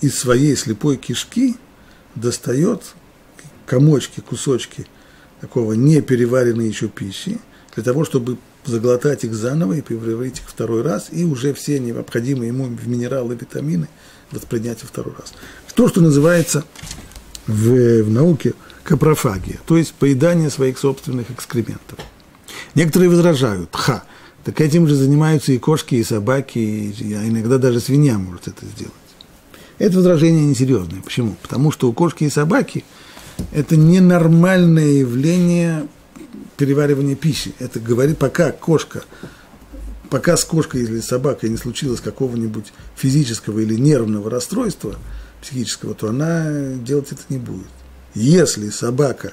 Speaker 1: из своей слепой кишки достает комочки, кусочки такого непереваренной еще пищи, для того, чтобы заглотать их заново и переварить их второй раз, и уже все необходимые ему минералы, витамины воспринять во второй раз. То, что называется в, в науке капрофагия, то есть поедание своих собственных экскрементов. Некоторые возражают, ха, так этим же занимаются и кошки, и собаки, и, а иногда даже свинья может это сделать. Это возражение несерьезное. Почему? Потому что у кошки и собаки это ненормальное явление переваривания пищи. Это говорит, пока кошка, пока с кошкой или собакой не случилось какого-нибудь физического или нервного расстройства психического, то она делать это не будет. Если собака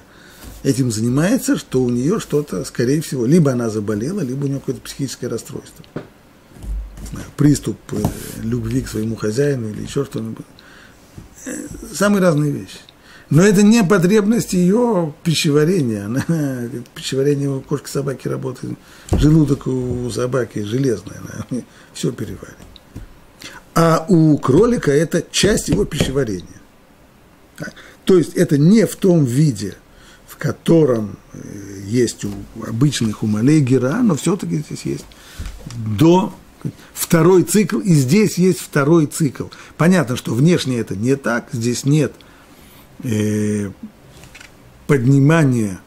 Speaker 1: этим занимается, что у нее что-то, скорее всего, либо она заболела, либо у нее какое-то психическое расстройство. Приступ э, любви к своему хозяину или еще что-нибудь. Э, самые разные вещи. Но это не потребность ее пищеварения. Она, пищеварение у кошки собаки работает. Желудок у собаки железный, она все переваривает. А у кролика это часть его пищеварения. То есть это не в том виде, в котором э, есть у обычных у малей гера, но все-таки здесь есть до второй цикл, и здесь есть второй цикл. Понятно, что внешне это не так, здесь нет – э, поднимание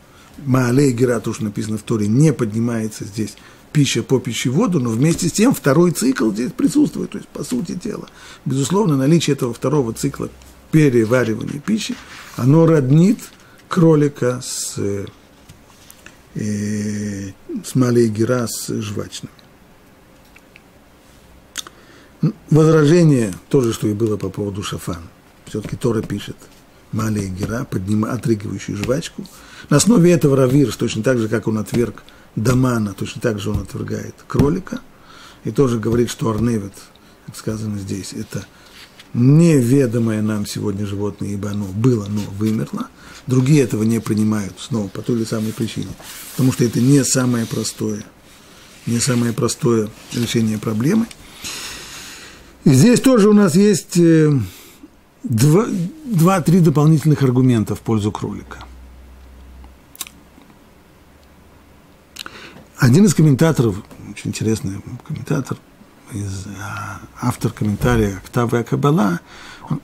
Speaker 1: Маалей Гера, то, что написано в Торе, не поднимается здесь пища по пищеводу, но вместе с тем второй цикл здесь присутствует. То есть, по сути дела, безусловно, наличие этого второго цикла переваривания пищи, оно роднит кролика с, э, с Малей Гера, с жвачными. Возражение, тоже, что и было по поводу шафан. Все-таки Тора пишет – Малия Гера, поднима, отрыгивающую жвачку. На основе этого Равир, точно так же, как он отверг Дамана, точно так же он отвергает кролика. И тоже говорит, что Арневит, как сказано здесь, это неведомое нам сегодня животное, ибо оно было, но вымерло. Другие этого не принимают, снова по той же самой причине. Потому что это не самое простое, не самое простое решение проблемы. И здесь тоже у нас есть э, два-три дополнительных аргумента в пользу кролика. Один из комментаторов, очень интересный комментатор, из, а, автор комментария «Ктава и Кабала», он,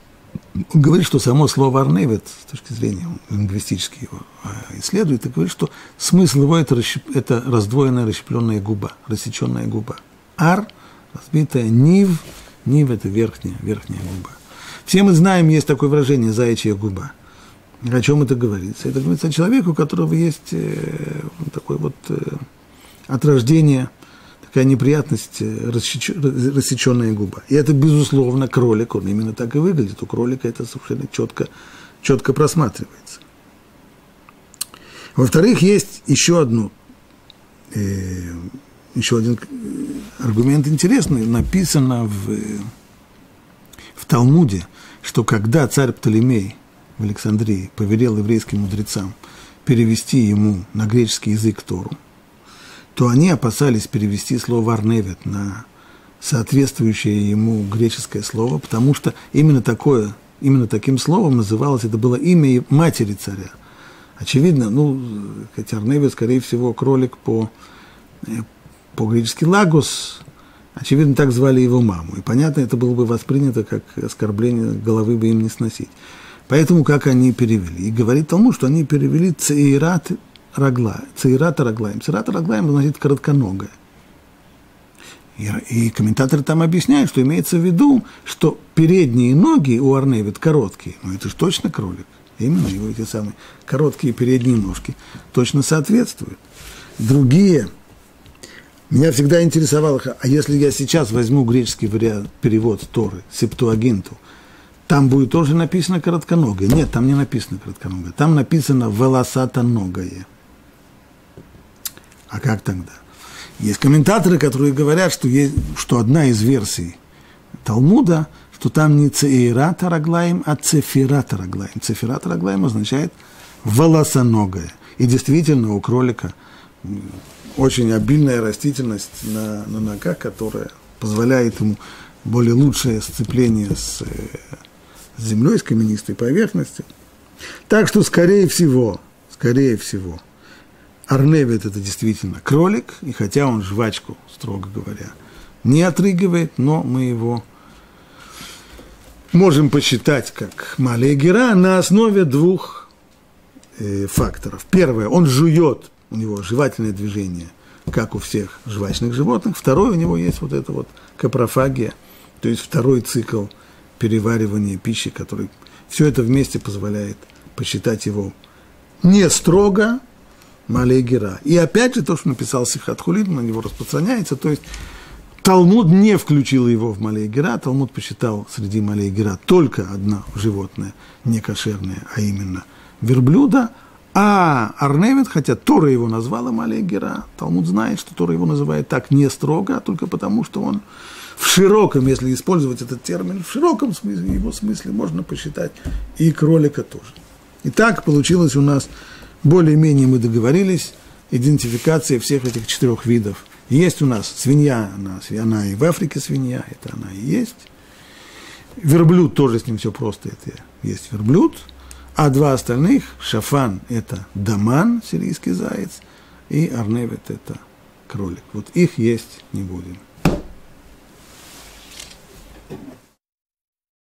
Speaker 1: он говорит, что само слово «арневит», с точки зрения лингвистически его а, исследует, и говорит, что смысл его это, – это раздвоенная расщепленная губа, рассеченная губа. «Ар» – разбитая, «нив», «нив» – это верхняя, верхняя губа. Все мы знаем, есть такое выражение «заячья губа». О чем это говорится? Это говорится о человеке, у которого есть э, такой вот э, от рождения такая неприятность, э, рассеченная губа. И это, безусловно, кролик, он именно так и выглядит. У кролика это совершенно четко, четко просматривается. Во-вторых, есть еще одно, э, еще один аргумент интересный, написано в, в Талмуде – что когда царь Птолемей в Александрии повелел еврейским мудрецам перевести ему на греческий язык Тору, то они опасались перевести слово «арневет» на соответствующее ему греческое слово, потому что именно такое именно таким словом называлось, это было имя матери царя. Очевидно, ну, хотя Арневит, скорее всего, кролик по, э, по-гречески лагос, очевидно, так звали его маму. И понятно, это было бы воспринято как оскорбление, головы бы им не сносить. Поэтому как они перевели? И говорит тому, что они перевели цейрат рагла, цейрат раглаем. Цейрат раглаем значит коротконогая. И, и комментаторы там объясняют, что имеется в виду, что передние ноги у Арневит короткие. Ну, это же точно кролик. Именно его эти самые короткие передние ножки точно соответствуют. Другие, меня всегда интересовало, а если я сейчас возьму греческий вариант, перевод Торы, Септуагинту, там будет тоже написано коротконогое. Нет, там не написано коротконогое. Там написано волосатоногое. А как тогда? Есть комментаторы, которые говорят, что, есть, что одна из версий Талмуда, что там не цеират араглаем, а цефират араглаем. Цефират араглаем означает волосоногое. И действительно у кролика очень обильная растительность на, на ногах, которая позволяет ему более лучшее сцепление с, с землей, с каменистой поверхностью. Так что, скорее всего, скорее всего, Арневит это действительно кролик, и хотя он жвачку, строго говоря, не отрыгивает, но мы его можем посчитать как малая гера на основе двух э, факторов. Первое, он жует, у него жевательное движение, как у всех жвачных животных. Второе, у него есть вот эта вот капрофагия, то есть второй цикл переваривания пищи, который все это вместе позволяет посчитать его не строго, Малегера. И опять же то, что написал Сихат Хулин, на него распространяется, то есть Талмуд не включил его в Малейгера, Талмуд посчитал среди Малейгера только одно животное, не кошерное, а именно верблюда, а Арневит, хотя Тора его назвала Малейгера, Талмуд знает, что Тора его называет так не строго, а только потому, что он в широком, если использовать этот термин, в широком смысле, его смысле можно посчитать и кролика тоже. И так получилось у нас более-менее мы договорились, идентификация всех этих четырех видов. Есть у нас свинья, она, она и в Африке свинья, это она и есть. Верблюд тоже с ним все просто, это есть верблюд. А два остальных, шафан – это даман, сирийский заяц, и арневит – это кролик. Вот их есть не будем.